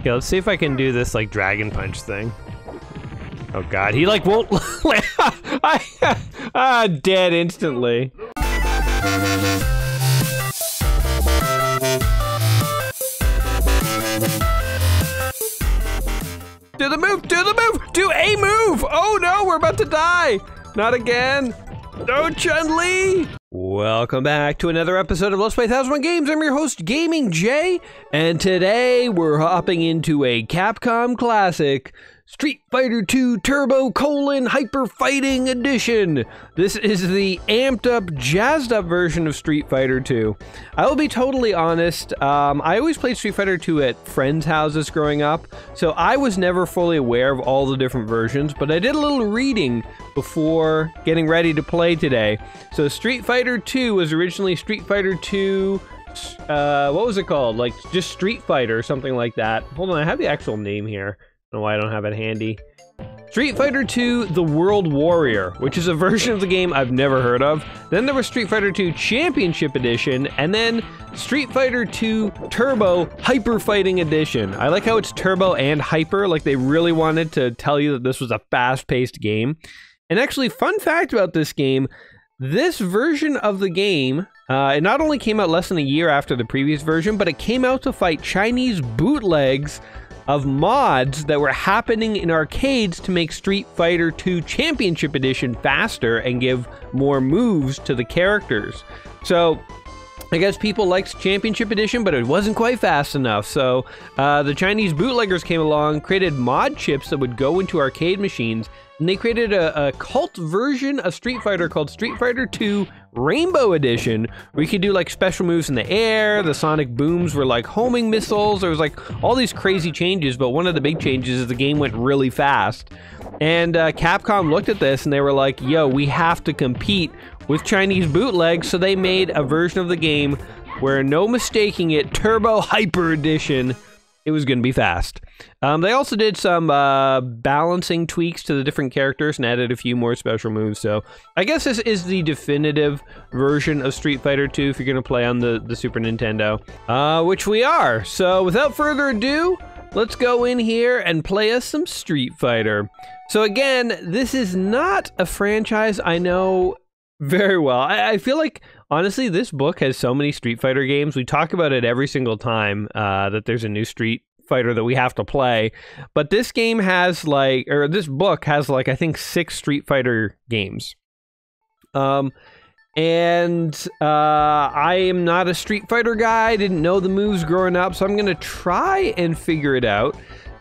Okay, let's see if I can do this like dragon punch thing. Oh god, he like won't I ah dead instantly. Do the move, do the move, do a move! Oh no, we're about to die! Not again! No, Chun-Li! Welcome back to another episode of Let's Play 1001 Games. I'm your host, Gaming Jay, and today we're hopping into a Capcom classic, Street Fighter 2 Turbo colon Hyper Fighting Edition. This is the amped up, jazzed up version of Street Fighter 2. I will be totally honest, um, I always played Street Fighter 2 at friends' houses growing up, so I was never fully aware of all the different versions, but I did a little reading before getting ready to play today. So Street Fighter 2 was originally Street Fighter 2 uh, what was it called? Like just Street Fighter or something like that. Hold on, I have the actual name here know why I don't have it handy. Street Fighter 2 The World Warrior, which is a version of the game I've never heard of. Then there was Street Fighter 2 Championship Edition, and then Street Fighter 2 Turbo Hyper Fighting Edition. I like how it's turbo and hyper, like they really wanted to tell you that this was a fast paced game. And actually, fun fact about this game this version of the game, uh, it not only came out less than a year after the previous version, but it came out to fight Chinese bootlegs of mods that were happening in arcades to make Street Fighter 2 Championship Edition faster and give more moves to the characters. So, I guess people liked Championship Edition, but it wasn't quite fast enough. So, uh, the Chinese bootleggers came along, created mod chips that would go into arcade machines, and they created a, a, cult version of Street Fighter called Street Fighter 2 Rainbow Edition, you could do like special moves in the air. The sonic booms were like homing missiles. There was like all these crazy changes, but one of the big changes is the game went really fast. And uh, Capcom looked at this and they were like, yo, we have to compete with Chinese bootlegs. So they made a version of the game where, no mistaking it, Turbo Hyper Edition it was going to be fast. Um, they also did some uh, balancing tweaks to the different characters and added a few more special moves. So I guess this is the definitive version of Street Fighter 2 if you're going to play on the, the Super Nintendo, uh, which we are. So without further ado, let's go in here and play us some Street Fighter. So again, this is not a franchise I know very well. I, I feel like honestly, this book has so many Street Fighter games. We talk about it every single time uh, that there's a new Street Fighter that we have to play. But this game has like, or this book has like, I think six Street Fighter games. Um, and uh, I am not a Street Fighter guy. I didn't know the moves growing up, so I'm gonna try and figure it out.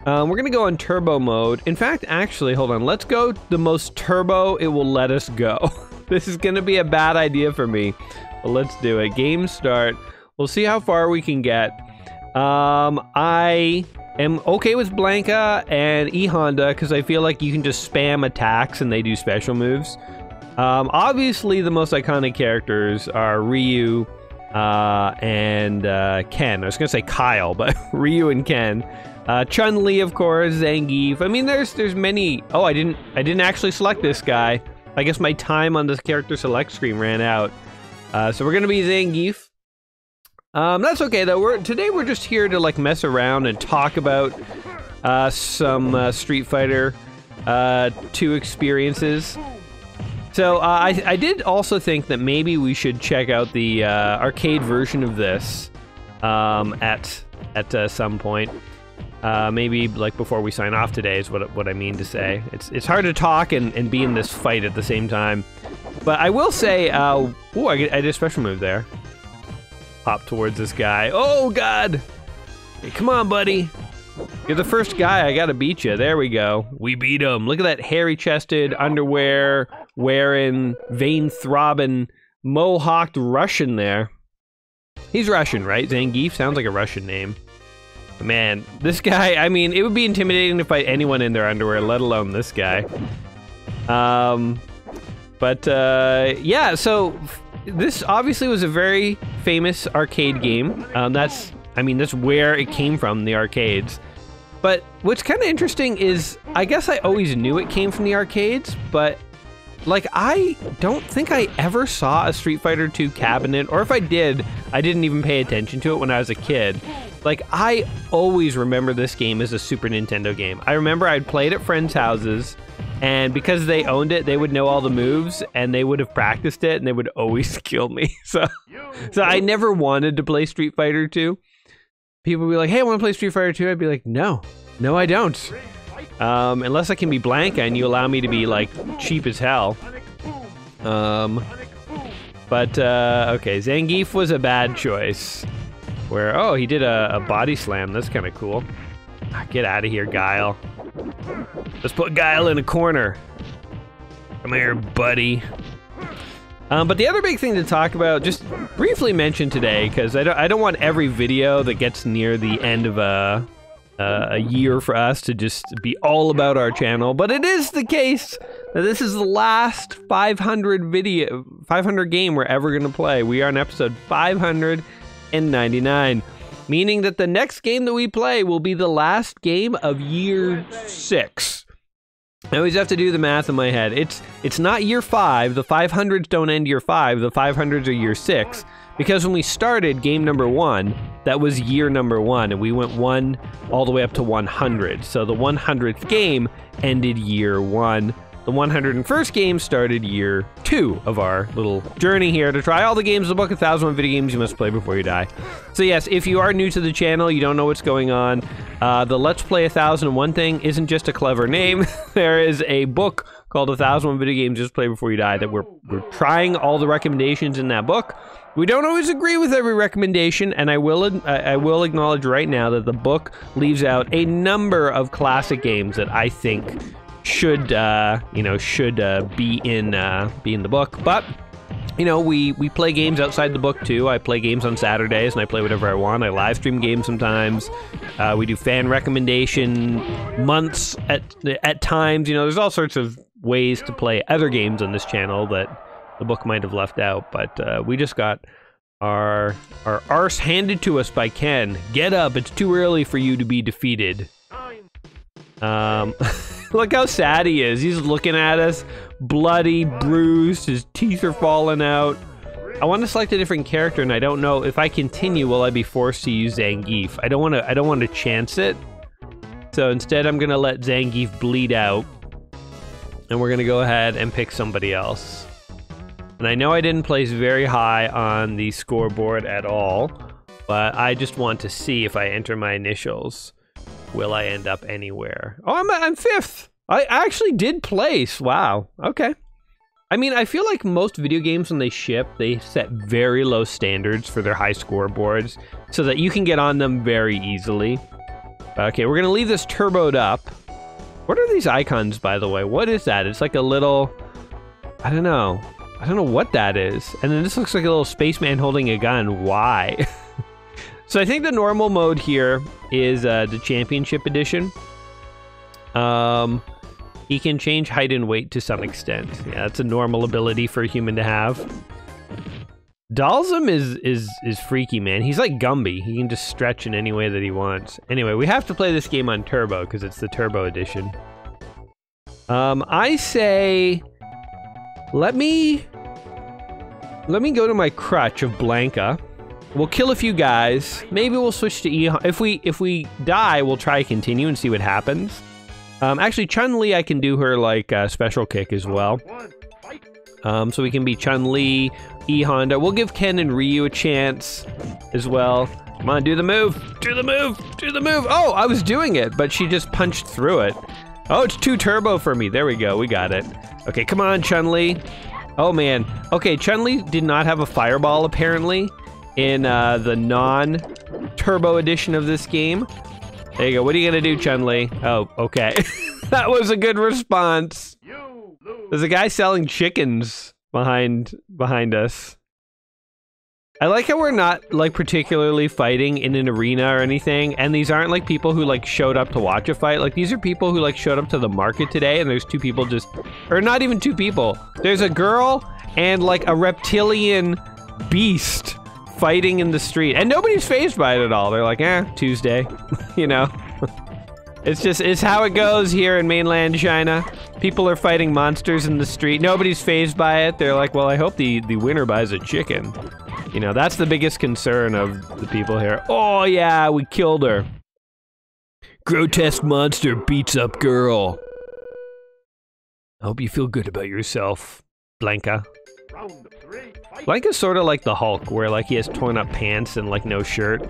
Um, we're gonna go on turbo mode. In fact, actually, hold on. Let's go the most turbo it will let us go. this is gonna be a bad idea for me. But let's do it. Game start. We'll see how far we can get. Um, I am okay with Blanka and E Honda because I feel like you can just spam attacks and they do special moves. Um, obviously, the most iconic characters are Ryu uh, and uh, Ken. I was gonna say Kyle, but Ryu and Ken. Uh, Chun Li, of course, Zangief. I mean, there's there's many. Oh, I didn't I didn't actually select this guy. I guess my time on this character select screen ran out. Uh, so we're gonna be Zangief. Um, that's okay though. We're today we're just here to like mess around and talk about uh, some uh, Street Fighter uh, 2 experiences. So uh, I, I did also think that maybe we should check out the uh, arcade version of this um, at at uh, some point. Uh, maybe like before we sign off today is what what I mean to say. It's it's hard to talk and, and be in this fight at the same time. But I will say, uh, oh, I, I did a special move there. Hop towards this guy. Oh God! Hey, come on, buddy. You're the first guy. I gotta beat you. There we go. We beat him. Look at that hairy-chested, underwear wearing, vein throbbing, mohawked Russian there. He's Russian, right? Zangief sounds like a Russian name. Man, this guy, I mean, it would be intimidating to fight anyone in their underwear, let alone this guy. Um, but, uh, yeah, so this obviously was a very famous arcade game. Um, that's, I mean, that's where it came from, the arcades. But what's kind of interesting is, I guess I always knew it came from the arcades, but like I don't think I ever saw a Street Fighter 2 cabinet, or if I did, I didn't even pay attention to it when I was a kid. Like, I always remember this game as a Super Nintendo game. I remember I'd play it at friends' houses, and because they owned it, they would know all the moves, and they would have practiced it, and they would always kill me. So, so I never wanted to play Street Fighter 2. People would be like, hey, I want to play Street Fighter 2. I'd be like, no, no, I don't. Um, unless I can be Blanka and you allow me to be, like, cheap as hell. Um, but, uh, okay, Zangief was a bad choice. Where, oh, he did a, a body slam. That's kind of cool. Ah, get out of here, Guile. Let's put Guile in a corner. Come here, buddy. Um, but the other big thing to talk about, just briefly mention today, because I don't, I don't want every video that gets near the end of a, uh, a year for us to just be all about our channel, but it is the case that this is the last 500 video, 500 game we're ever going to play. We are on episode 599, meaning that the next game that we play will be the last game of year six. I always have to do the math in my head. It's it's not year five. The 500s don't end year five. The 500s are year six. Because when we started game number one, that was year number one, and we went one all the way up to 100. So the 100th game ended year one. The 101st game started year two of our little journey here to try all the games of the book, 1001 video games you must play before you die. So yes, if you are new to the channel, you don't know what's going on, uh, the Let's Play 1001 thing isn't just a clever name. there is a book called 1001 Video Games Must Play Before You Die that we're, we're trying all the recommendations in that book. We don't always agree with every recommendation, and I will I will acknowledge right now that the book leaves out a number of classic games that I think should uh, you know should uh, be in uh, be in the book. But you know we we play games outside the book too. I play games on Saturdays and I play whatever I want. I live stream games sometimes. Uh, we do fan recommendation months at at times. You know there's all sorts of ways to play other games on this channel that the book might have left out. But uh, we just got our our arse handed to us by Ken. Get up! It's too early for you to be defeated. Um. Look how sad he is. He's looking at us, bloody, bruised, his teeth are falling out. I want to select a different character, and I don't know if I continue. Will I be forced to use Zangief? I don't want to. I don't want to chance it. So instead, I'm gonna let Zangief bleed out, and we're gonna go ahead and pick somebody else. And I know I didn't place very high on the scoreboard at all, but I just want to see if I enter my initials will I end up anywhere? Oh, I'm, I'm fifth. I actually did place. Wow. Okay. I mean, I feel like most video games when they ship, they set very low standards for their high scoreboards so that you can get on them very easily. Okay, we're gonna leave this turboed up. What are these icons, by the way? What is that? It's like a little, I don't know. I don't know what that is. And then this looks like a little spaceman holding a gun. Why? So I think the normal mode here is uh, the championship edition. Um, he can change height and weight to some extent. Yeah, that's a normal ability for a human to have. Dhalsim is is is freaky, man. He's like Gumby. He can just stretch in any way that he wants. Anyway, we have to play this game on Turbo because it's the Turbo edition. Um, I say, let me let me go to my crutch of Blanka. We'll kill a few guys. Maybe we'll switch to E. If we if we die, we'll try to continue and see what happens. Um, actually, Chun Li, I can do her like uh, special kick as well. Um, so we can be Chun Li, E Honda. We'll give Ken and Ryu a chance as well. Come on, do the move, do the move, do the move. Oh, I was doing it, but she just punched through it. Oh, it's too turbo for me. There we go, we got it. Okay, come on, Chun Li. Oh man. Okay, Chun Li did not have a fireball apparently in uh, the non-turbo edition of this game. There you go. What are you gonna do, Chun-Li? Oh, okay. that was a good response. There's a guy selling chickens behind behind us. I like how we're not like particularly fighting in an arena or anything, and these aren't like people who like showed up to watch a fight. Like these are people who like showed up to the market today, and there's two people just, or not even two people. There's a girl and like a reptilian beast fighting in the street, and nobody's phased by it at all. They're like, eh, Tuesday, you know. It's just, it's how it goes here in mainland China. People are fighting monsters in the street. Nobody's phased by it. They're like, well, I hope the, the winner buys a chicken. You know, that's the biggest concern of the people here. Oh yeah, we killed her. Grotesque monster beats up girl. I hope you feel good about yourself, Blanka. Blanka's sort of like the Hulk, where like he has torn up pants and like no shirt.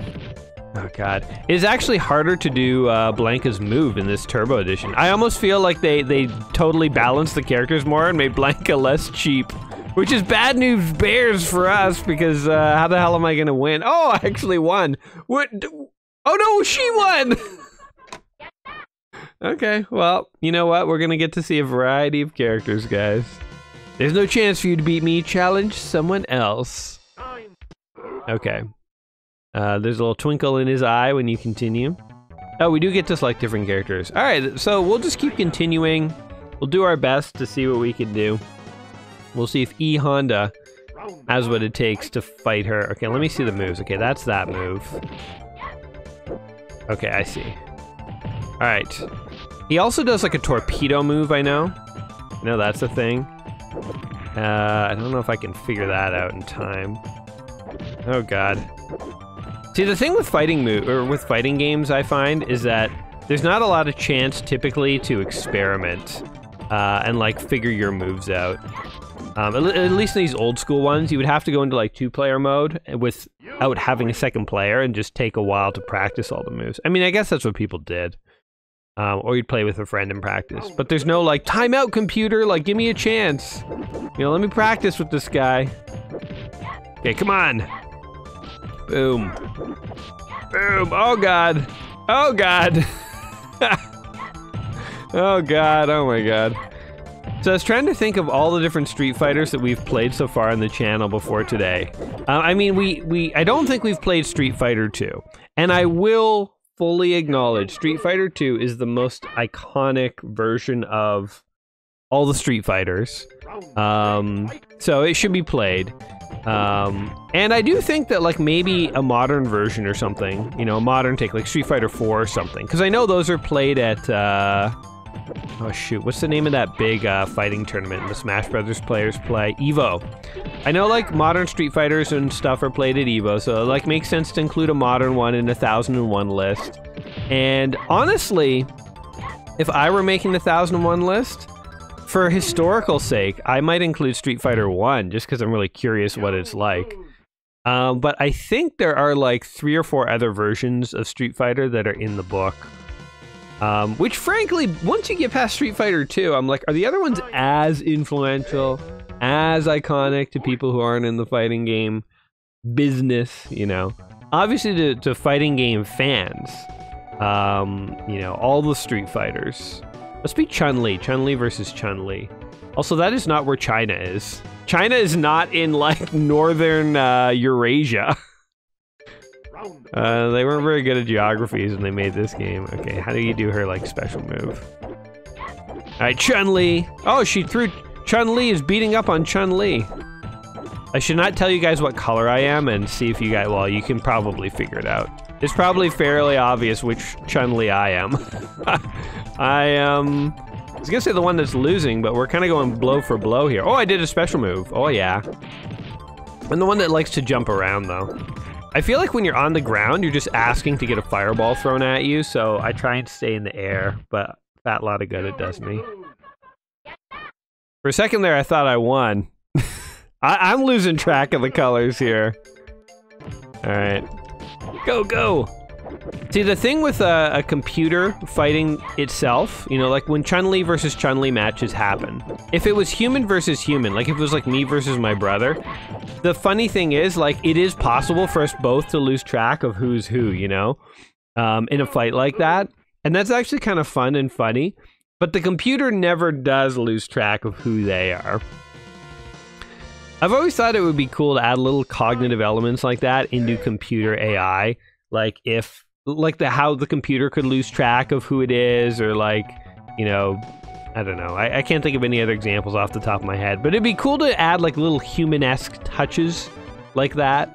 Oh god. It is actually harder to do uh, Blanka's move in this Turbo Edition. I almost feel like they, they totally balanced the characters more and made Blanka less cheap. Which is bad news bears for us, because uh, how the hell am I gonna win? Oh, I actually won! What? Oh no, she won! okay, well, you know what? We're gonna get to see a variety of characters, guys. There's no chance for you to beat me. Challenge someone else. Okay. Uh, there's a little twinkle in his eye when you continue. Oh, we do get to select different characters. All right, so we'll just keep continuing. We'll do our best to see what we can do. We'll see if E Honda has what it takes to fight her. Okay, let me see the moves. Okay, that's that move. Okay, I see. All right. He also does like a torpedo move, I know. I know that's a thing. Uh, I don't know if I can figure that out in time. Oh god. See, the thing with fighting move or with fighting games, I find, is that there's not a lot of chance typically to experiment uh, and like figure your moves out. Um, at, at, least in these old school ones, you would have to go into like two-player mode without having a second player and just take a while to practice all the moves. I mean, I guess that's what people did. Um, or you'd play with a friend and practice. But there's no like, timeout computer, like give me a chance. You know, let me practice with this guy. Okay, come on. Boom. Boom. Oh god. Oh god. oh god. Oh my god. So I was trying to think of all the different Street Fighters that we've played so far on the channel before today. Uh, I mean, we, we, I don't think we've played Street Fighter 2. And I will fully acknowledge Street Fighter 2 is the most iconic version of all the Street Fighters. Um, so it should be played. Um, and I do think that like maybe a modern version or something, you know, a modern take like Street Fighter 4 or something. Because I know those are played at, uh, oh shoot, what's the name of that big uh, fighting tournament the Smash Brothers players play? Evo. I know like modern Street Fighters and stuff are played at Evo, so it like makes sense to include a modern one in a 1001 list. And honestly, if I were making the 1001 list, for historical sake, I might include Street Fighter 1 just because I'm really curious what it's like. Um, but I think there are like three or four other versions of Street Fighter that are in the book. Um, which frankly, once you get past Street Fighter 2, I'm like, are the other ones as influential, as iconic to people who aren't in the fighting game business, you know? Obviously to, to fighting game fans, um, you know, all the Street Fighters, Let's be Chun-Li. Chun-Li versus Chun-Li. Also, that is not where China is. China is not in, like, northern uh, Eurasia. uh, they weren't very good at geographies when they made this game. Okay, how do you do her, like, special move? Alright, Chun-Li. Oh, she threw... Chun-Li is beating up on Chun-Li. I should not tell you guys what color I am and see if you guys... Well, you can probably figure it out. It's probably fairly obvious which Chun-Li I am. I, um... I was gonna say the one that's losing, but we're kind of going blow for blow here. Oh, I did a special move. Oh, yeah. I'm the one that likes to jump around, though. I feel like when you're on the ground, you're just asking to get a fireball thrown at you, so I try and stay in the air, but fat lot of good it does me. For a second there, I thought I won. I am losing track of the colors here. All right. Go, go! See, the thing with a, a, computer fighting itself, you know, like when Chun-Li versus Chun-Li matches happen, if it was human versus human, like if it was like me versus my brother, the funny thing is, like, it is possible for us both to lose track of who's who, you know, um, in a fight like that. And that's actually kind of fun and funny. But the computer never does lose track of who they are. I've always thought it would be cool to add little cognitive elements like that into computer AI. Like if like the how the computer could lose track of who it is or like, you know, I don't know. I, I can't think of any other examples off the top of my head. But it'd be cool to add like little human-esque touches like that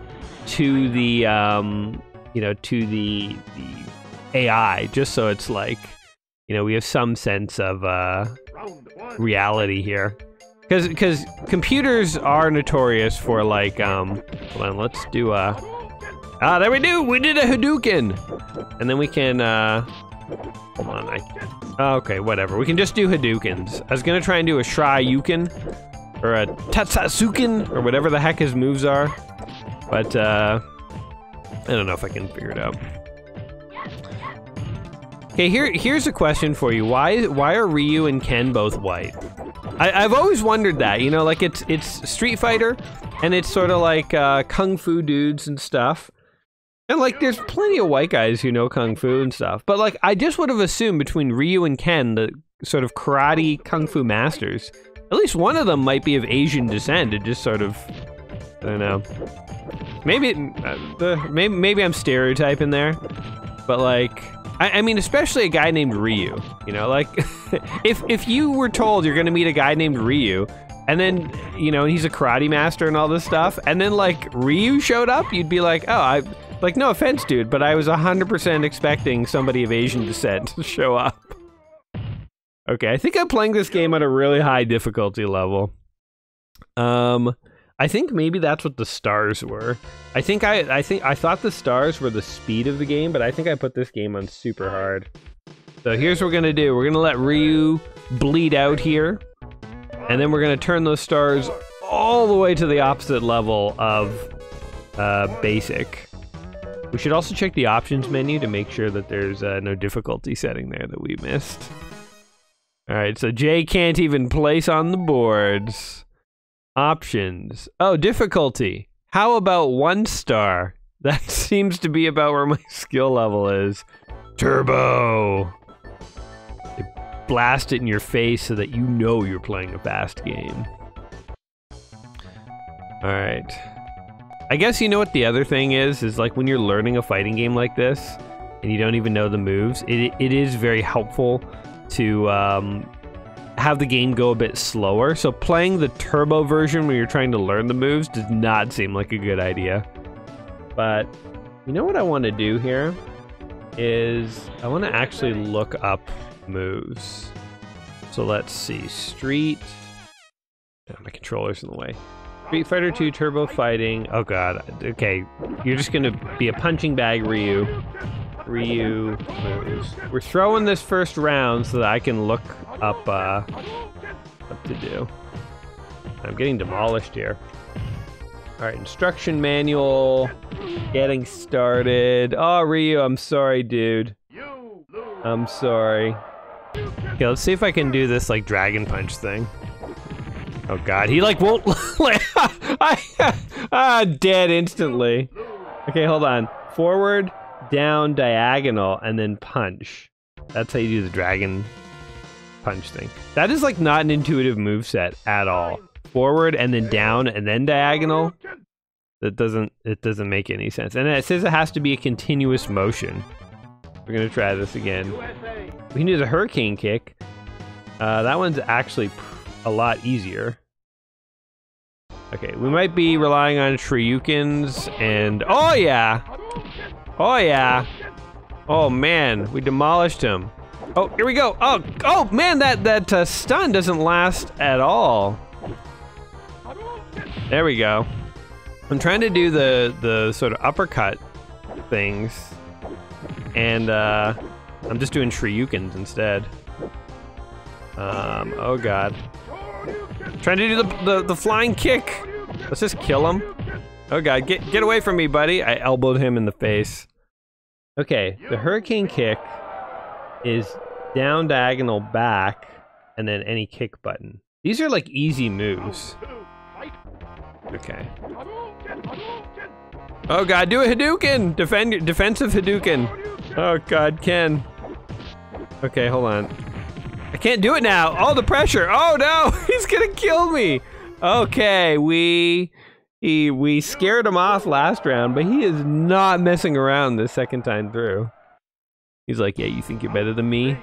to the um you know, to the the AI, just so it's like, you know, we have some sense of uh reality here. Because because computers are notorious for like um. Hold on, let's do a. Ah, there we do. We did a Hadouken, and then we can. uh Hold on, I. oh, Okay, whatever. We can just do Hadoukens. I was gonna try and do a Shoryuken, or a Tatsatsuken, or whatever the heck his moves are, but uh, I don't know if I can figure it out. Okay, here here's a question for you. Why why are Ryu and Ken both white? I, I've always wondered that. You know, like it's it's Street Fighter, and it's sort of like uh, kung fu dudes and stuff. And like, there's plenty of white guys who know kung fu and stuff. But like, I just would have assumed between Ryu and Ken, the sort of karate kung fu masters, at least one of them might be of Asian descent. It just sort of, I don't know. Maybe uh, the maybe maybe I'm stereotyping there, but like. I, I mean, especially a guy named Ryu. You know, like if if you were told you're gonna meet a guy named Ryu, and then you know he's a karate master and all this stuff, and then like Ryu showed up, you'd be like, oh, I like no offense, dude, but I was hundred percent expecting somebody of Asian descent to show up. Okay, I think I'm playing this game at a really high difficulty level. Um, I think maybe that's what the stars were. I think I I think I thought the stars were the speed of the game, but I think I put this game on super hard. So here's what we're gonna do. We're gonna let Ryu bleed out here, and then we're gonna turn those stars all the way to the opposite level of uh, basic. We should also check the options menu to make sure that there's uh, no difficulty setting there that we missed. All right, so Jay can't even place on the boards. Options. Oh, difficulty. How about one star? That seems to be about where my skill level is. Turbo. They blast it in your face so that you know you're playing a fast game. All right. I guess you know what the other thing is, is like when you're learning a fighting game like this and you don't even know the moves, it, it is very helpful to um, have the game go a bit slower. So playing the turbo version when you're trying to learn the moves does not seem like a good idea. But you know what I want to do here is I want to actually look up moves. So let's see. Street. Oh, my controller's in the way. Street Fighter 2 Turbo Fighting. Oh god. Okay. You're just gonna be a punching bag Ryu. Ryu. We're throwing this first round so that I can look up uh what to do. I'm getting demolished here. Alright, instruction manual. Getting started. Oh Ryu, I'm sorry, dude. I'm sorry. Okay, let's see if I can do this like dragon punch thing. Oh god, he like won't ah dead instantly. Okay, hold on. Forward, down, diagonal, and then punch. That's how you do the dragon punch thing. That is like not an intuitive move set at all. Forward and then down and then diagonal. That doesn't it doesn't make any sense. And it says it has to be a continuous motion. We're gonna try this again. We can use a hurricane kick. Uh, that one's actually a lot easier. Okay, we might be relying on Shoryukens and... Oh, yeah! Oh, yeah! Oh, man, we demolished him. Oh, here we go! Oh, oh man, that, that uh, stun doesn't last at all. There we go. I'm trying to do the, the sort of uppercut things, and uh, I'm just doing Shoryukens instead. Um, oh god. Trying to do the, the, the flying kick. Let's just kill him. Oh god, get get away from me, buddy. I elbowed him in the face. Okay, the hurricane kick is down diagonal back and then any kick button. These are like easy moves. Okay. Oh god, do a Hadouken! Defend defensive Hadouken. Oh god, Ken. Okay, hold on. I can't do it now. Oh, the pressure. Oh no, he's gonna kill me. Okay, we he we scared him off last round, but he is not messing around the second time through. He's like, yeah, you think you're better than me?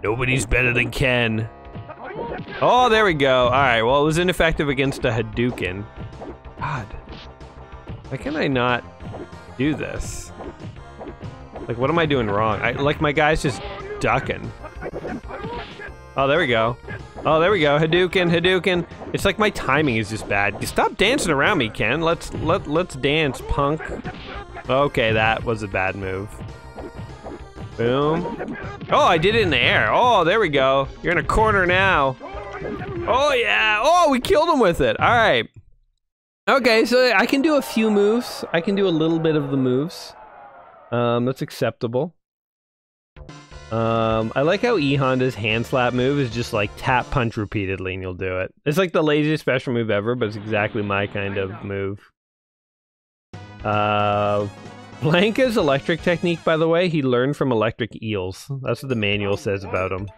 Nobody's better than Ken. Oh, there we go. All right, well, it was ineffective against a Hadouken. God, why can I not do this? Like, what am I doing wrong? I, like, my guy's just ducking. Oh, there we go. Oh, there we go. Hadouken, Hadouken. It's like my timing is just bad. Stop dancing around me, Ken. Let's let let's dance, punk. Okay, that was a bad move. Boom. Oh, I did it in the air. Oh, there we go. You're in a corner now. Oh yeah. Oh, we killed him with it. All right. Okay, so I can do a few moves. I can do a little bit of the moves. Um, that's acceptable. Um, I like how E Honda's hand slap move is just like tap punch repeatedly and you'll do it. It's like the laziest special move ever, but it's exactly my kind of move. Uh, Blanka's electric technique, by the way, he learned from electric eels. That's what the manual says about him.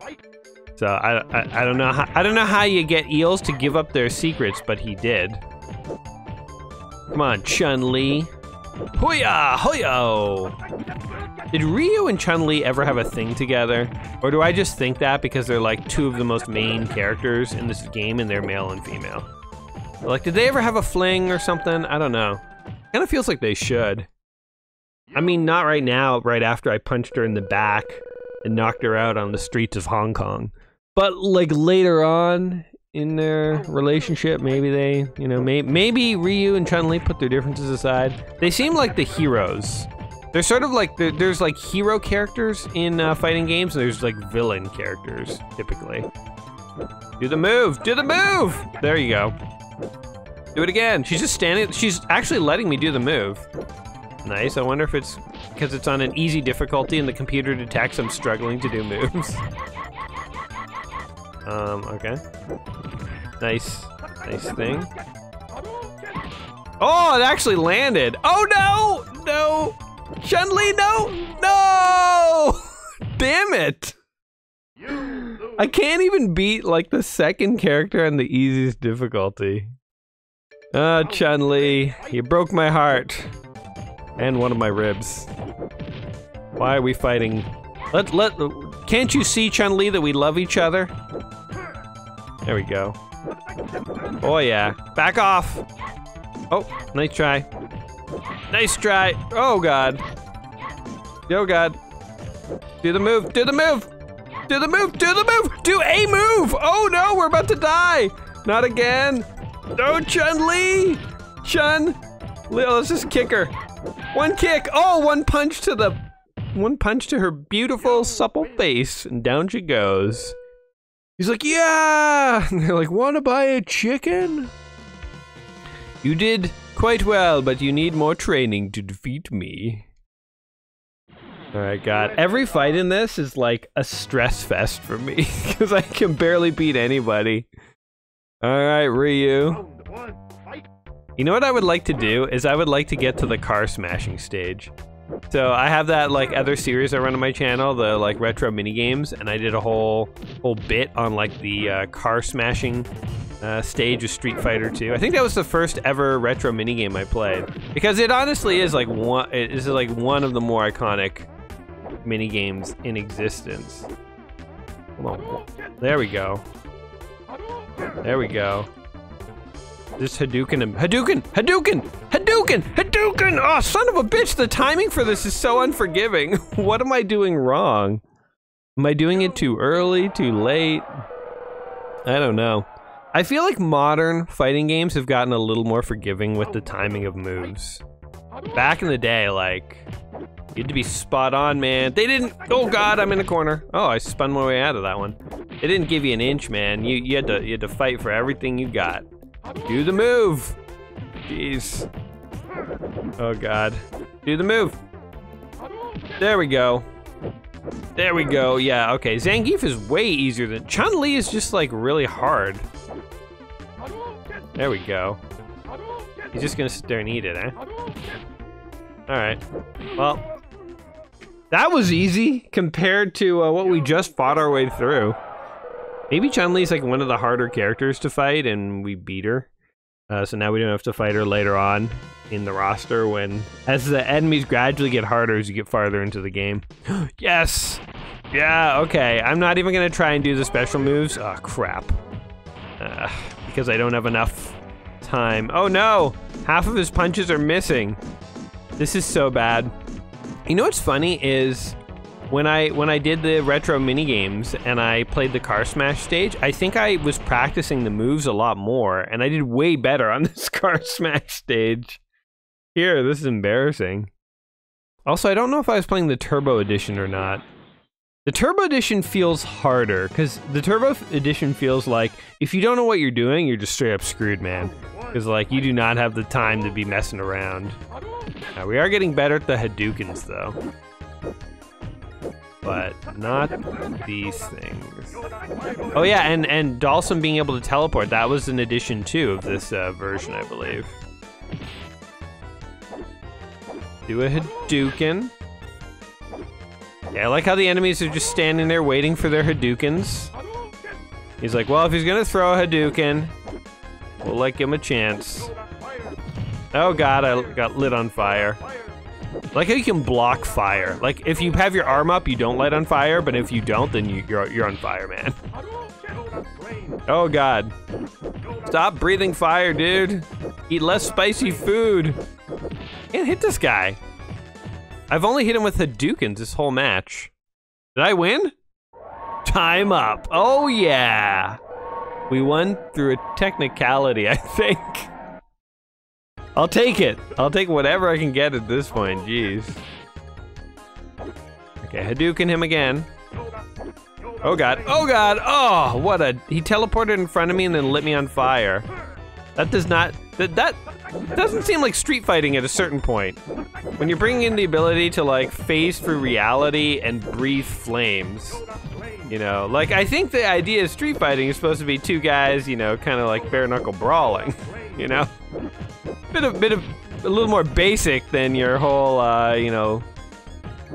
So I, I, I don't know how, I don't know how you get eels to give up their secrets, but he did. Come on, Chun Li. Hoya! Hoyo! Did Ryu and Chun-Li ever have a thing together? Or do I just think that because they're like two of the most main characters in this game and they're male and female? Like, did they ever have a fling or something? I don't know. Kinda feels like they should. I mean, not right now, right after I punched her in the back and knocked her out on the streets of Hong Kong. But like later on in their relationship, maybe they, you know, may maybe Ryu and Chun-Li put their differences aside. They seem like the heroes. They're sort of like, there's like hero characters in uh, fighting games, and there's like villain characters, typically. Do the move, do the move! There you go. Do it again. She's just standing, she's actually letting me do the move. Nice, I wonder if it's because it's on an easy difficulty and the computer detects I'm struggling to do moves. um, okay. Nice, nice thing. Oh, it actually landed. Oh no, no. Chun-Li, no, no. Damn it. I can't even beat like the second character on the easiest difficulty. Ah, Chun-Li, you broke my heart. And one of my ribs. Why are we fighting? Let, let, can't you see, Chun-Li, that we love each other? There we go. Oh yeah, back off. Oh, nice try. Nice try. Oh god. Oh god. Do the move, do the move. Do the move, do the move, do a move. Oh no, we're about to die. Not again. No, Chun-Li. Chun. Let's oh, just kick her. One kick. Oh, one punch to the one punch to her beautiful supple face and down she goes. He's like, "Yeah." And they're like, "Want to buy a chicken?" You did quite well, but you need more training to defeat me. Alright, God. Every fight in this is like a stress fest for me, because I can barely beat anybody. Alright, Ryu. You know what I would like to do is I would like to get to the car smashing stage. So I have that like other series I run on my channel, the like retro mini games, and I did a whole whole bit on like the uh, car smashing uh, stage of Street Fighter 2. I think that was the first ever retro mini game I played because it honestly is like one it is like one of the more iconic mini games in existence. Hold on. There we go. There we go. This Hadouken and Hadouken! Hadouken! Hadouken! Hadouken! Oh, son of a bitch, the timing for this is so unforgiving. what am I doing wrong? Am I doing it too early, too late? I don't know. I feel like modern fighting games have gotten a little more forgiving with the timing of moves. Back in the day, like, you had to be spot on, man. They didn't, oh god, I'm in a corner. Oh, I spun my way out of that one. They didn't give you an inch, man. You, you, had, to, you had to fight for everything you got. Do the move! Jeez. Oh god. Do the move! There we go. There we go, yeah, okay. Zangief is way easier than... Chun-Li is just, like, really hard. There we go. He's just gonna sit there and eat it, eh? Alright. Well, that was easy compared to uh, what we just fought our way through. Maybe Chun-Li's like one of the harder characters to fight and we beat her. Uh, so now we don't have to fight her later on in the roster when as the enemies gradually get harder as you get farther into the game. yes! Yeah, okay. I'm not even gonna try and do the special moves. Oh, crap. Uh, because I don't have enough time. Oh no! Half of his punches are missing. This is so bad. You know what's funny is when I when I did the retro mini games and I played the car smash stage, I think I was practicing the moves a lot more, and I did way better on this car smash stage. Here, this is embarrassing. Also, I don't know if I was playing the Turbo Edition or not. The Turbo Edition feels harder, because the Turbo Edition feels like if you don't know what you're doing, you're just straight up screwed, man. Because, like, you do not have the time to be messing around. Now, we are getting better at the Hadoukens, though but not these things. Oh yeah, and and Dhalsim being able to teleport, that was an addition too of this uh, version, I believe. Do a Hadouken. Yeah, I like how the enemies are just standing there waiting for their Hadoukens. He's like, well, if he's gonna throw a Hadouken, we'll like give him a chance. Oh god, I got lit on fire. Like how you can block fire. Like if you have your arm up, you don't light on fire, but if you don't, then you, you're you're on fire, man. Oh god. Stop breathing fire, dude. Eat less spicy food. Can't hit this guy. I've only hit him with Hadoukens this whole match. Did I win? Time up. Oh yeah. We won through a technicality, I think. I'll take it. I'll take whatever I can get at this point. Jeez. Okay, Hadouken him again. Oh god. Oh god. Oh, what a... He teleported in front of me and then lit me on fire. That does not... That, that doesn't seem like street fighting at a certain point. When you're bringing in the ability to, like, phase through reality and breathe flames. You know, like, I think the idea of street fighting is supposed to be two guys, you know, kind of like bare-knuckle brawling. You know? Bit of bit of a little more basic than your whole uh, you know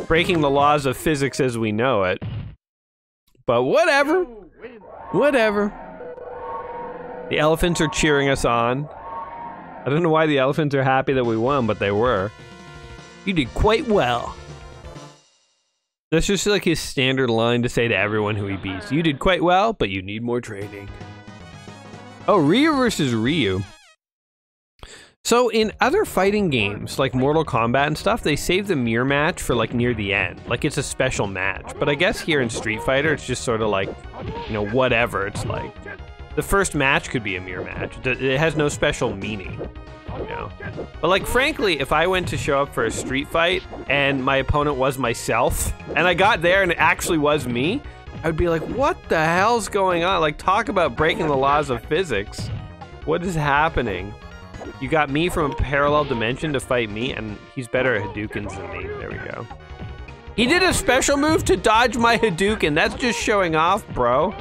breaking the laws of physics as we know it. But whatever. Whatever. The elephants are cheering us on. I don't know why the elephants are happy that we won, but they were. You did quite well. That's just like his standard line to say to everyone who he beats. You did quite well, but you need more training. Oh, Ryu versus Ryu. So in other fighting games, like Mortal Kombat and stuff, they save the mirror match for like near the end. Like it's a special match. But I guess here in Street Fighter, it's just sort of like, you know, whatever it's like. The first match could be a mirror match. It has no special meaning, you know. But like, frankly, if I went to show up for a street fight and my opponent was myself, and I got there and it actually was me, I'd be like, what the hell's going on? Like, talk about breaking the laws of physics. What is happening? You got me from a parallel dimension to fight me, and he's better at Hadoukens than me. There we go. He did a special move to dodge my Hadouken. That's just showing off, bro.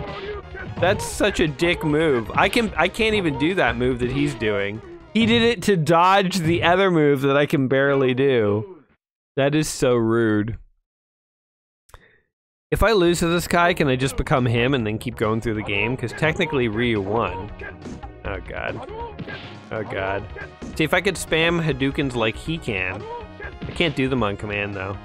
That's such a dick move. I can I can't even do that move that he's doing. He did it to dodge the other move that I can barely do. That is so rude. If I lose to this guy, can I just become him and then keep going through the game? Because technically Ryu won. Oh god. Oh god. See, if I could spam Hadoukens like he can. I can't do them on command, though.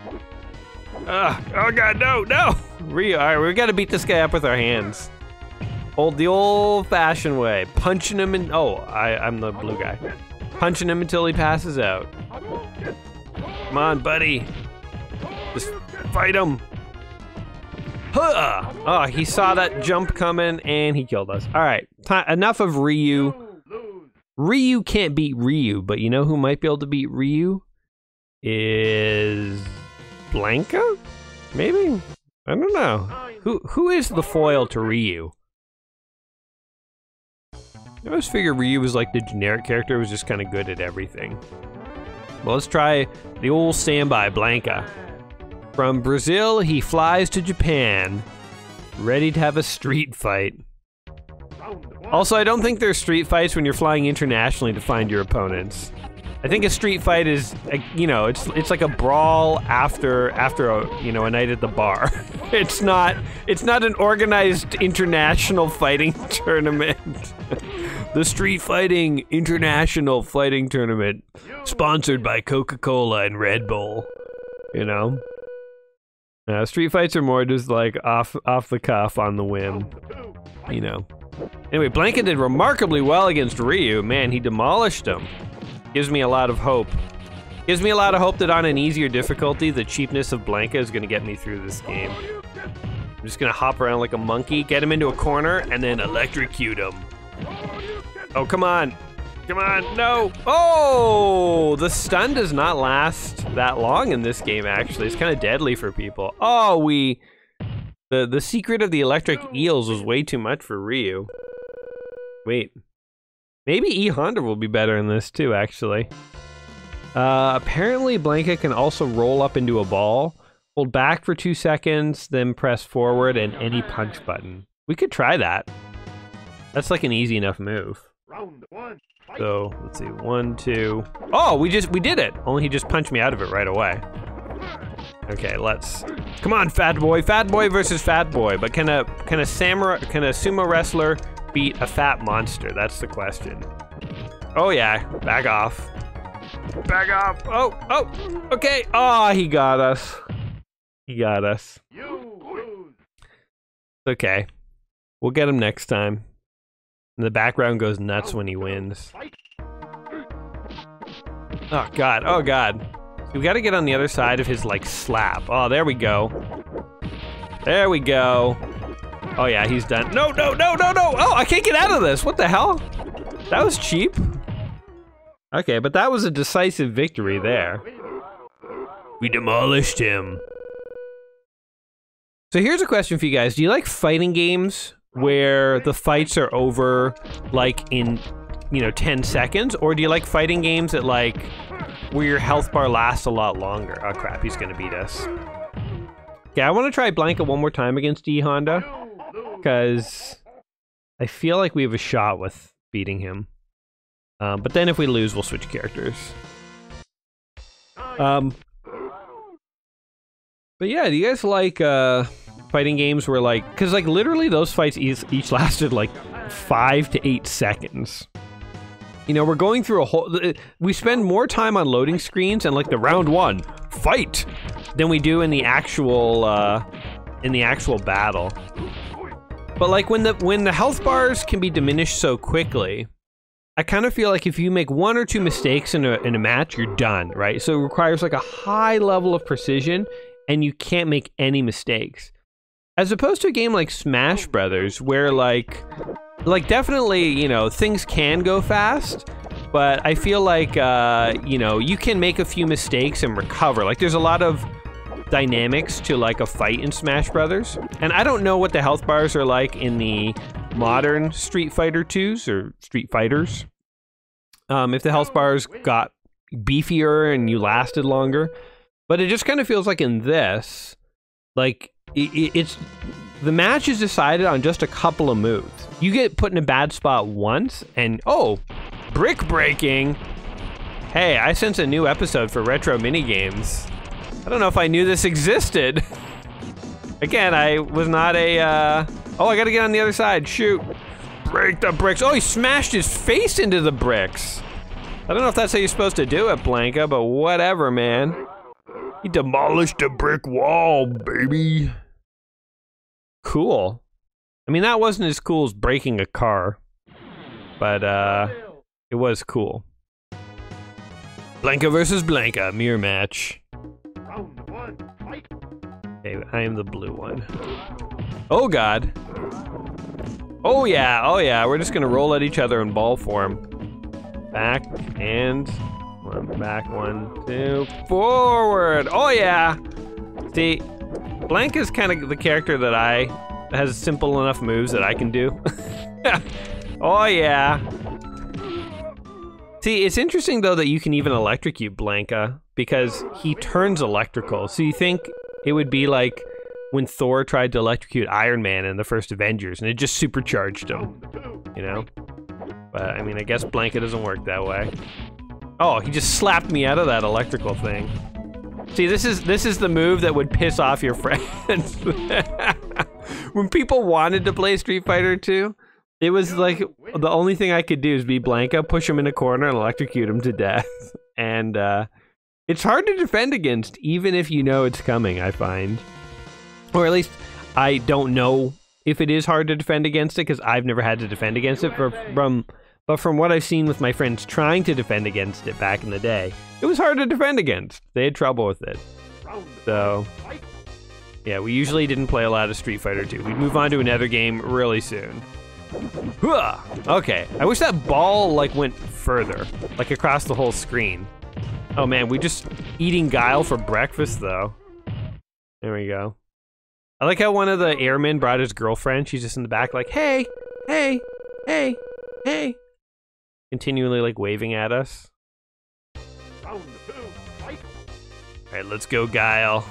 Ugh. Oh god, no, no! Ryu, alright, we gotta beat this guy up with our hands. Old, the old-fashioned way. Punching him in- oh, I, I'm the blue guy. Punching him until he passes out. Come on, buddy. Just fight him. Huh! Oh, he saw that jump coming and he killed us. All right, enough of Ryu. Ryu can't beat Ryu, but you know who might be able to beat Ryu? Is Blanka? Maybe? I don't know. Who who is the foil to Ryu? I always figured Ryu was like the generic character, was just kind of good at everything. Well, let's try the old standby Blanka. From Brazil, he flies to Japan, ready to have a street fight. Also, I don't think there's street fights when you're flying internationally to find your opponents. I think a street fight is, you know, it's it's like a brawl after after a you know a night at the bar. it's not it's not an organized international fighting tournament. the Street Fighting International Fighting Tournament, sponsored by Coca-Cola and Red Bull. You know. Uh, street fights are more just like off off the cuff on the whim. You know. Anyway, Blanka did remarkably well against Ryu. Man, he demolished him. Gives me a lot of hope. Gives me a lot of hope that on an easier difficulty, the cheapness of Blanka is going to get me through this game. I'm just going to hop around like a monkey, get him into a corner, and then electrocute him. Oh, come on. Come on, no. Oh, the stun does not last that long in this game, actually. It's kind of deadly for people. Oh, we... The, the secret of the electric eels was way too much for Ryu. Wait. Maybe E Honda will be better in this too, actually. Uh, apparently, Blanka can also roll up into a ball, hold back for two seconds, then press forward and any punch button. We could try that. That's like an easy enough move. So let's see, one, two. Oh, we just we did it. Only he just punched me out of it right away. Okay, let's. Come on, Fat Boy. Fat Boy versus Fat Boy. But can a can a samurai can a sumo wrestler beat a fat monster? That's the question. Oh yeah, back off. Back off. Oh, oh. Okay. Oh, he got us. He got us. Okay. We'll get him next time. And the background goes nuts when he wins. Oh god, oh god. We gotta get on the other side of his, like, slap. Oh, there we go. There we go. Oh yeah, he's done. No, no, no, no, no! Oh, I can't get out of this! What the hell? That was cheap. Okay, but that was a decisive victory there. We demolished him. So here's a question for you guys. Do you like fighting games where the fights are over like in you know 10 seconds or do you like fighting games that like where your health bar lasts a lot longer. Oh crap he's gonna beat us. Yeah i want to try blanka one more time against e honda because i feel like we have a shot with beating him. Um, but then if we lose we'll switch characters. Um but yeah do you guys like uh fighting games where like, because like literally those fights each, each lasted like five to eight seconds. You know, we're going through a whole. We spend more time on loading screens and like the round one fight than we do in the actual uh, in the actual battle. But like when the when the health bars can be diminished so quickly, I kind of feel like if you make one or two mistakes in a in a match, you're done, right? So it requires like a high level of precision, and you can't make any mistakes as opposed to a game like Smash Brothers, where like, like definitely, you know, things can go fast, but I feel like, uh, you know, you can make a few mistakes and recover. Like, there's a lot of dynamics to like a fight in Smash Brothers, and I don't know what the health bars are like in the modern Street Fighter 2s or Street Fighters. Um, if the health bars got beefier and you lasted longer, but it just kind of feels like in this, like it, it's the match is decided on just a couple of moves. You get put in a bad spot once, and oh, brick breaking. Hey, I sense a new episode for retro minigames. I don't know if I knew this existed. Again, I was not a, uh... Oh, I gotta get on the other side. Shoot. Break the bricks. Oh, he smashed his face into the bricks. I don't know if that's how you're supposed to do it, Blanka, but whatever, man. He demolished a brick wall, baby. Cool. I mean, that wasn't as cool as breaking a car, but uh, it was cool. Blanka versus Blanka, mirror match. Okay, I am the blue one. Oh god. Oh yeah, oh yeah, we're just gonna roll at each other in ball form. Back and one, back, one, two, forward. Oh yeah. See, Blanka is kind of the character that I has simple enough moves that I can do. oh yeah. See, it's interesting though that you can even electrocute Blanka because he turns electrical. So you think it would be like when Thor tried to electrocute Iron Man in the first Avengers and it just supercharged him, you know? But I mean, I guess Blanka doesn't work that way. Oh, he just slapped me out of that electrical thing. See, this is this is the move that would piss off your friends. when people wanted to play Street Fighter 2, it was like the only thing I could do is be Blanka, push him in a corner, and electrocute him to death. And uh, it's hard to defend against, even if you know it's coming. I find, or at least I don't know if it is hard to defend against it because I've never had to defend against it for, from but from what I've seen with my friends trying to defend against it back in the day, it was hard to defend against. They had trouble with it. So, yeah, we usually didn't play a lot of Street Fighter 2. We'd move on to another game really soon. Okay, I wish that ball like went further, like across the whole screen. Oh man, we just eating Guile for breakfast though. There we go. I like how one of the airmen brought his girlfriend. She's just in the back like, hey, hey, hey, hey. Continually like waving at us. Alright, let's go, Guile.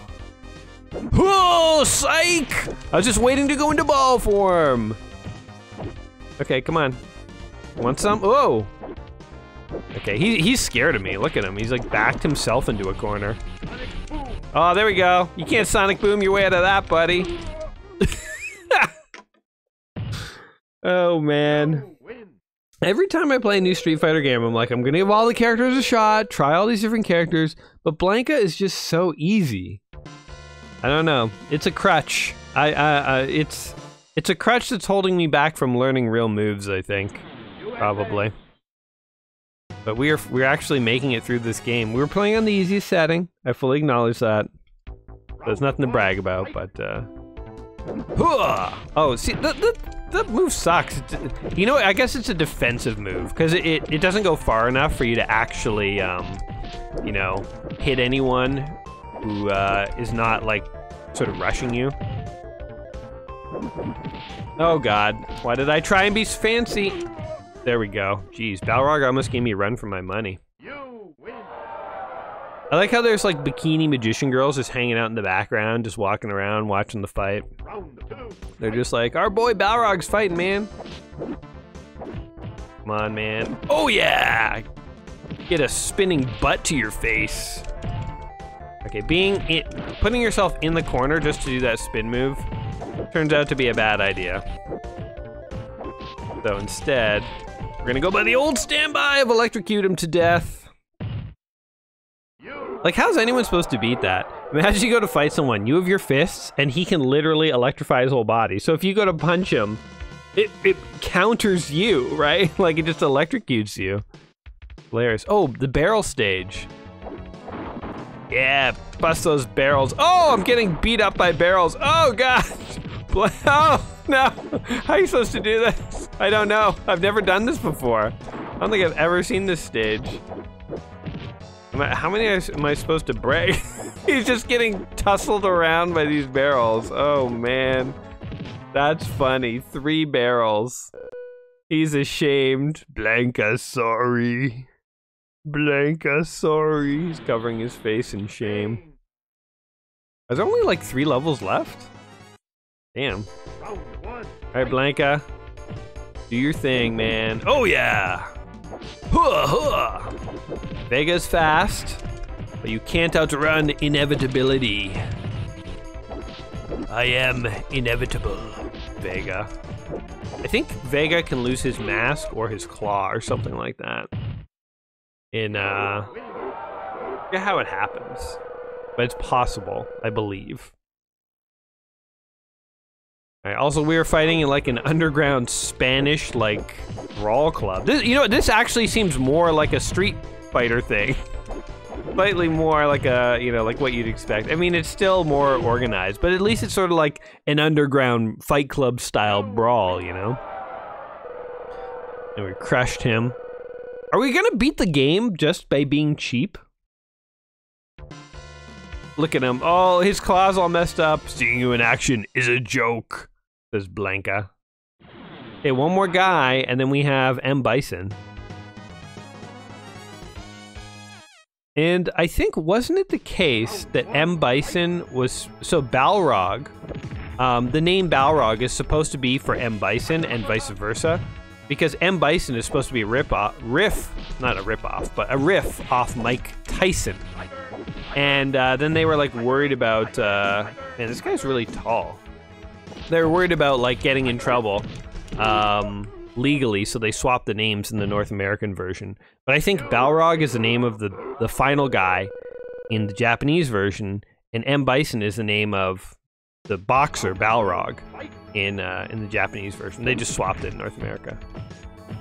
Oh, psych! I was just waiting to go into ball form. Okay, come on. Want some? Whoa! Okay, he, he's scared of me. Look at him. He's like backed himself into a corner. Oh, there we go. You can't Sonic Boom your way out of that, buddy. oh, man. Every time I play a new Street Fighter game, I'm like, I'm gonna give all the characters a shot, try all these different characters, but Blanka is just so easy. I don't know. It's a crutch. I, I, I it's, it's a crutch that's holding me back from learning real moves. I think, probably. But we are we're actually making it through this game. We were playing on the easiest setting. I fully acknowledge that. There's nothing to brag about, but uh. Oh, see, that, that, that move sucks. You know, I guess it's a defensive move because it, it, it doesn't go far enough for you to actually, um, you know, hit anyone who uh, is not like sort of rushing you. Oh God, why did I try and be fancy? There we go. Jeez, Balrog almost gave me a run for my money. I like how there's like bikini magician girls just hanging out in the background, just walking around, watching the fight. They're just like, our boy Balrog's fighting, man. Come on, man. Oh yeah! Get a spinning butt to your face. Okay, being putting yourself in the corner just to do that spin move turns out to be a bad idea. So instead, we're gonna go by the old standby of electrocute him to death. Like, how's anyone supposed to beat that? Imagine you go to fight someone, you have your fists, and he can literally electrify his whole body. So if you go to punch him, it, it counters you, right? like, it just electrocutes you. Hilarious. Oh, the barrel stage. Yeah, bust those barrels. Oh, I'm getting beat up by barrels. Oh, God. Oh, no. How are you supposed to do this? I don't know. I've never done this before. I don't think I've ever seen this stage. How many am I supposed to break? He's just getting tussled around by these barrels. Oh, man. That's funny. Three barrels. He's ashamed. Blanka, sorry. Blanka, sorry. He's covering his face in shame. Is there only like three levels left? Damn. Alright, Blanka. Do your thing, man. Oh, yeah! Huh, huh. Vega's fast, but you can't outrun inevitability. I am inevitable, Vega. I think Vega can lose his mask or his claw or something like that. In, uh... I how it happens. But it's possible, I believe. Right, also, we are fighting in like an underground Spanish like brawl club. This, you know, this actually seems more like a Street Fighter thing. Slightly more like a, you know, like what you'd expect. I mean, it's still more organized, but at least it's sort of like an underground Fight Club style brawl, you know? And we crushed him. Are we gonna beat the game just by being cheap? Look at him. Oh, his claws all messed up. Seeing you in action is a joke says Blanka. Okay, one more guy, and then we have M. Bison. And I think, wasn't it the case that M. Bison was. So Balrog, um, the name Balrog is supposed to be for M. Bison and vice versa. Because M. Bison is supposed to be a rip off, riff, not a rip off, but a riff off Mike Tyson. And uh, then they were like worried about, uh, man, this guy's really tall they're worried about like getting in trouble um, legally, so they swapped the names in the North American version. But I think Balrog is the name of the the final guy in the Japanese version, and M Bison is the name of the boxer Balrog in uh, in the Japanese version. They just swapped it in North America.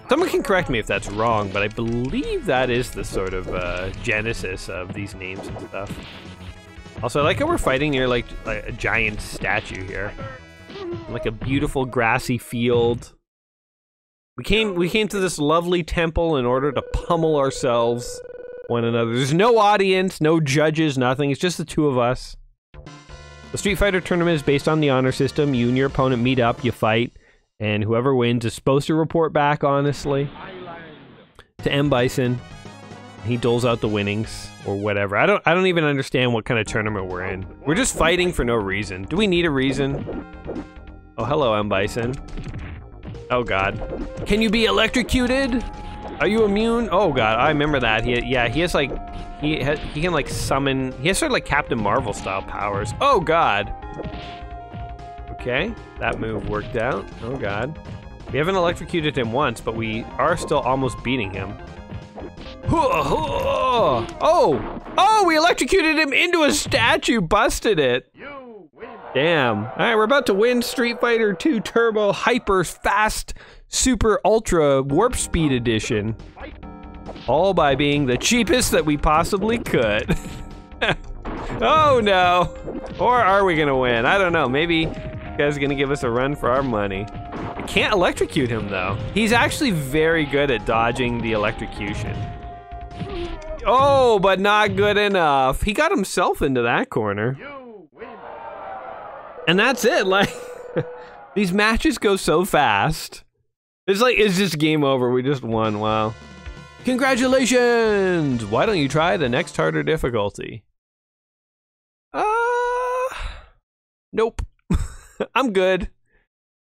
Someone can correct me if that's wrong, but I believe that is the sort of uh, genesis of these names and stuff. Also, I like how we're fighting near like, like a giant statue here, like a beautiful grassy field. We came we came to this lovely temple in order to pummel ourselves one another. There's no audience, no judges, nothing. It's just the two of us. The Street Fighter tournament is based on the honor system. You and your opponent meet up, you fight and whoever wins is supposed to report back honestly to M Bison. He doles out the winnings or whatever. I don't I don't even understand what kind of tournament we're in. We're just fighting for no reason. Do we need a reason? Oh, hello M Bison. Oh god. Can you be electrocuted? Are you immune? Oh god, I remember that. He yeah, he has like he has, he can like summon. He has sort of like Captain Marvel style powers. Oh god. Okay, that move worked out. Oh god. We haven't electrocuted him once, but we are still almost beating him. Oh! Oh! We electrocuted him into a statue, busted it. Damn. All right, we're about to win Street Fighter 2 Turbo Hyper Fast Super Ultra Warp Speed Edition. All by being the cheapest that we possibly could. oh no. Or are we gonna win? I don't know. Maybe guy's are gonna give us a run for our money. I can't electrocute him though. He's actually very good at dodging the electrocution. Oh, but not good enough. He got himself into that corner. And that's it, like, these matches go so fast. It's like, it's just game over, we just won, wow. Congratulations! Why don't you try the next harder difficulty? Uh, nope. I'm good.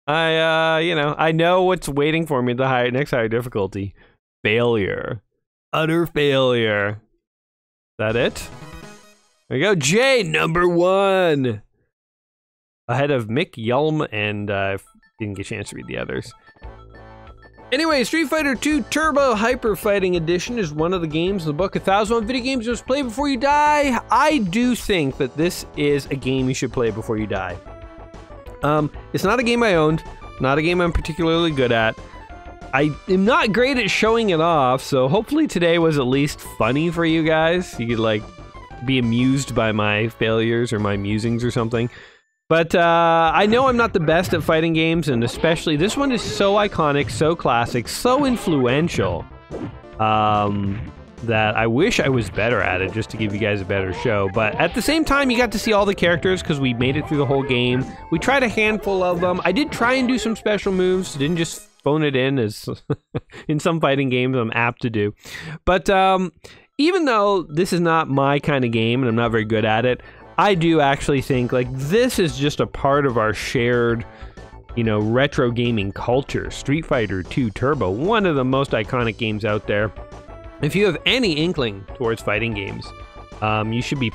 I, uh, you know, I know what's waiting for me at the high, next higher difficulty. Failure. Utter failure. Is that it? There we go. Jay, number one. Ahead of Mick Yelm and, uh, didn't get a chance to read the others. Anyway, Street Fighter 2 Turbo Hyper Fighting Edition is one of the games in the book A 1001 Video Games You Must Play Before You Die. I do think that this is a game you should play before you die. Um, it's not a game I owned, not a game I'm particularly good at. I am not great at showing it off, so hopefully today was at least funny for you guys. You could like be amused by my failures or my musings or something. But uh, I know I'm not the best at fighting games, and especially this one is so iconic, so classic, so influential. Um, that I wish I was better at it just to give you guys a better show. But at the same time, you got to see all the characters because we made it through the whole game. We tried a handful of them. I did try and do some special moves, didn't just phone it in as in some fighting games I'm apt to do. But um, even though this is not my kind of game and I'm not very good at it, I do actually think like this is just a part of our shared you know, retro gaming culture. Street Fighter 2 Turbo, one of the most iconic games out there. If you have any inkling towards fighting games, um, you should be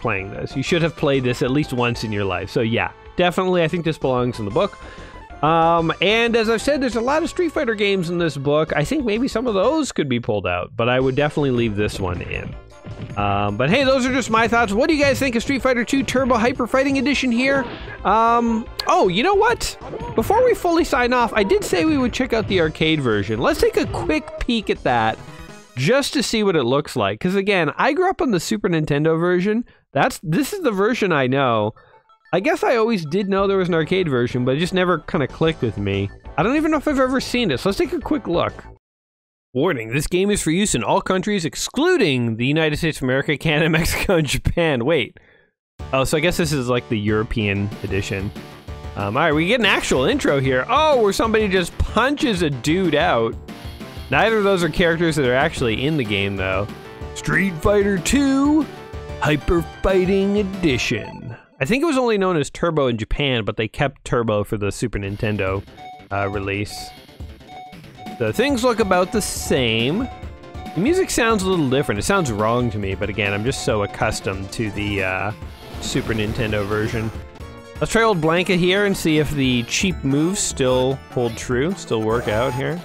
playing this. You should have played this at least once in your life. So yeah, definitely, I think this belongs in the book. Um, and as I've said, there's a lot of Street Fighter games in this book. I think maybe some of those could be pulled out, but I would definitely leave this one in. Um, but hey, those are just my thoughts. What do you guys think of Street Fighter 2 Turbo Hyper Fighting Edition here? Um, oh, you know what? Before we fully sign off, I did say we would check out the arcade version. Let's take a quick peek at that just to see what it looks like. Because again, I grew up on the Super Nintendo version. That's this is the version I know. I guess I always did know there was an arcade version, but it just never kind of clicked with me. I don't even know if I've ever seen so let's take a quick look. Warning, this game is for use in all countries excluding the United States of America, Canada, Mexico, and Japan. Wait. Oh, so I guess this is like the European edition. Um, all right, we get an actual intro here. Oh, where somebody just punches a dude out. Neither of those are characters that are actually in the game, though. Street Fighter 2 Hyper Fighting Edition. I think it was only known as Turbo in Japan, but they kept Turbo for the Super Nintendo uh, release. The things look about the same. The music sounds a little different. It sounds wrong to me, but again, I'm just so accustomed to the uh, Super Nintendo version. Let's try old Blanka here and see if the cheap moves still hold true, still work out here.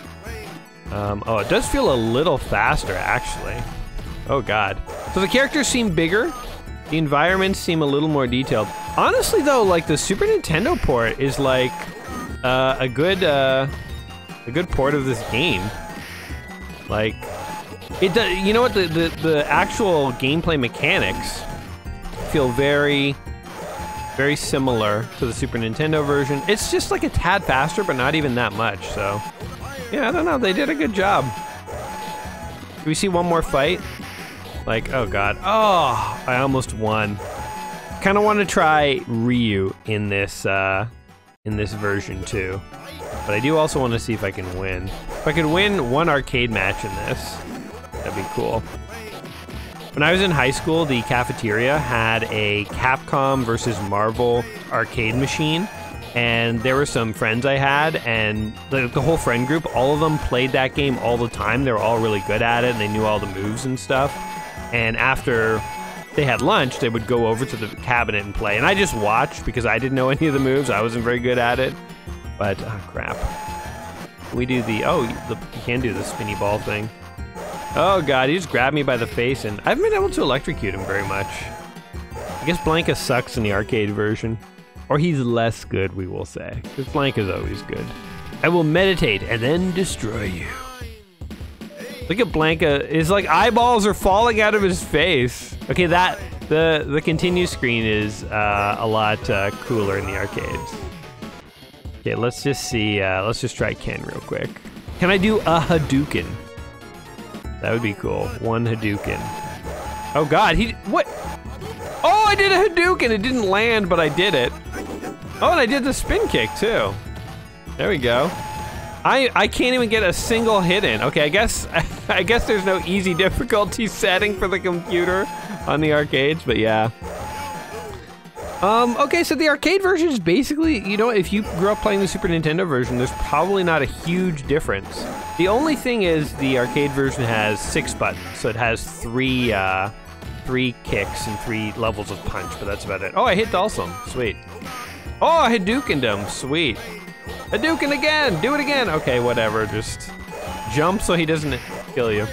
Um, oh, it does feel a little faster, actually. Oh, God. So the characters seem bigger. The environments seem a little more detailed. Honestly, though, like, the Super Nintendo port is, like, uh, a good, uh, a good port of this game. Like, it does. You know what? The the the actual gameplay mechanics feel very, very similar to the Super Nintendo version. It's just like a tad faster, but not even that much. So, yeah, I don't know. They did a good job. Do we see one more fight? Like, oh god. Oh, I almost won. Kind of want to try Ryu in this uh, in this version too. But I do also want to see if I can win. If I could win one arcade match in this, that'd be cool. When I was in high school, the cafeteria had a Capcom versus Marvel arcade machine. And there were some friends I had, and the, the whole friend group, all of them played that game all the time. They were all really good at it, and they knew all the moves and stuff. And after they had lunch, they would go over to the cabinet and play. And I just watched because I didn't know any of the moves. I wasn't very good at it. But, oh, crap. We do the, oh, the, you can do the spinny ball thing. Oh god, he just grabbed me by the face and I haven't been able to electrocute him very much. I guess Blanka sucks in the arcade version. Or he's less good, we will say. Because Blanka's always good. I will meditate and then destroy you. Look at Blanka. His like eyeballs are falling out of his face. Okay, that the the continue screen is uh, a lot uh, cooler in the arcades. Okay, let's just see. Uh, let's just try Ken real quick. Can I do a Hadouken? That would be cool. One Hadouken. Oh God, he what? Oh, I did a Hadouken. It didn't land, but I did it. Oh, and I did the spin kick too. There we go. I I can't even get a single hit in. Okay, I guess I guess there's no easy difficulty setting for the computer on the arcades, but yeah. Um, okay, so the arcade version is basically, you know, if you grew up playing the Super Nintendo version, there's probably not a huge difference. The only thing is the arcade version has six buttons, so it has three, uh, three kicks and three levels of punch, but that's about it. Oh, I hit Dhalsim. Sweet. Oh, I Hadoukened him. Sweet. Hadouken again. Do it again. Okay, whatever. Just jump so he doesn't kill you.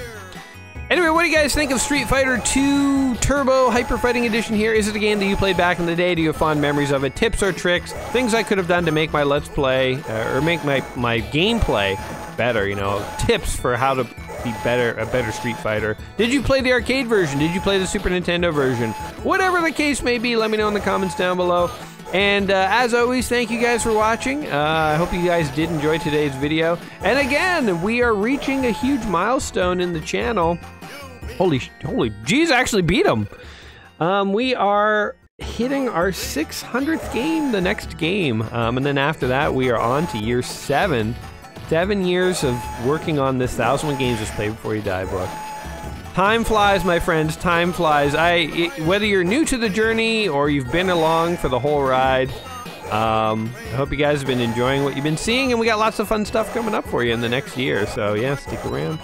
Anyway, what do you guys think of Street Fighter 2 Turbo Hyper Fighting Edition here? Is it a game that you played back in the day? Do you have fond memories of it? Tips or tricks? Things I could have done to make my Let's Play, uh, or make my, my gameplay better, you know? Tips for how to be better, a better Street Fighter. Did you play the arcade version? Did you play the Super Nintendo version? Whatever the case may be, let me know in the comments down below. And uh, as always, thank you guys for watching. Uh, I hope you guys did enjoy today's video. And again, we are reaching a huge milestone in the channel. Holy, holy, geez, actually beat him. Um, we are hitting our 600th game the next game. Um, and then after that, we are on to year seven. Seven years of working on this 1001 Games Must Play Before You Die book. Time flies, my friends. Time flies. I, it, whether you're new to the journey or you've been along for the whole ride, um, I hope you guys have been enjoying what you've been seeing, and we got lots of fun stuff coming up for you in the next year. So yeah, stick around.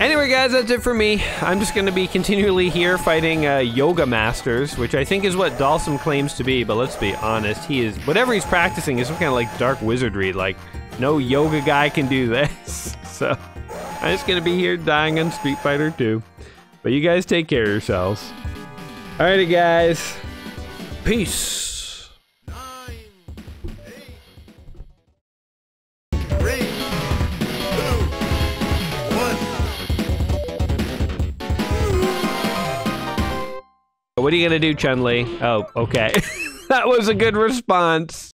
Anyway, guys, that's it for me. I'm just going to be continually here fighting uh, yoga masters, which I think is what Dhalsim claims to be. But let's be honest, he is whatever he's practicing is some kind of like dark wizardry. Like no yoga guy can do this. so I'm just to be here dying on Street Fighter 2. But you guys take care of yourselves. Alrighty, guys. Peace. What are you gonna do, Chun Li? Oh, okay. that was a good response.